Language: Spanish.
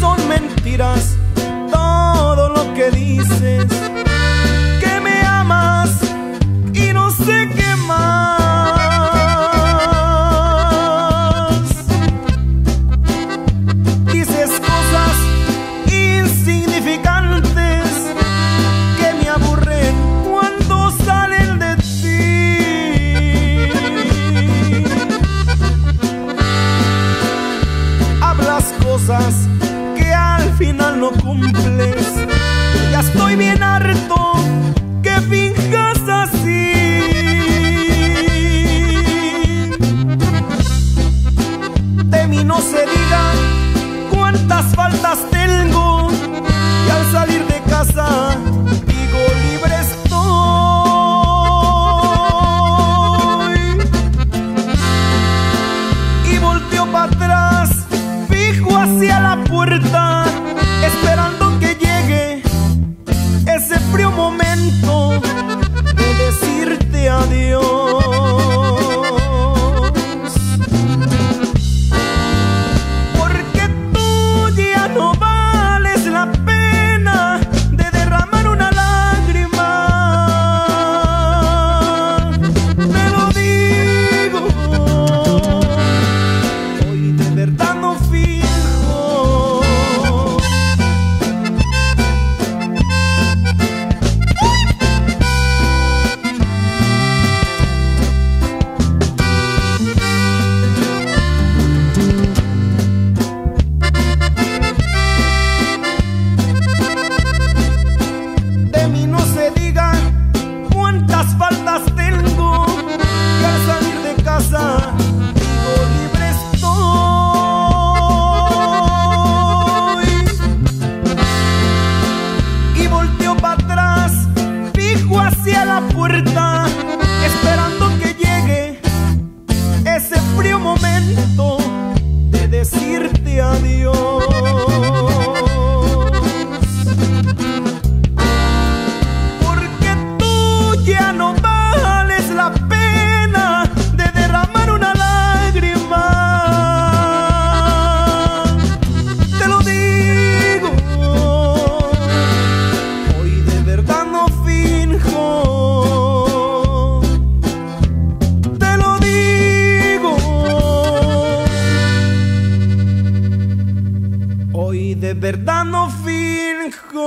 Son mentiras cosas que al final no cumples. Ya estoy bien harto que finjas así. De mí no se diga cuántas faltas tengo y al salir de casa portão. de verdad no finjo.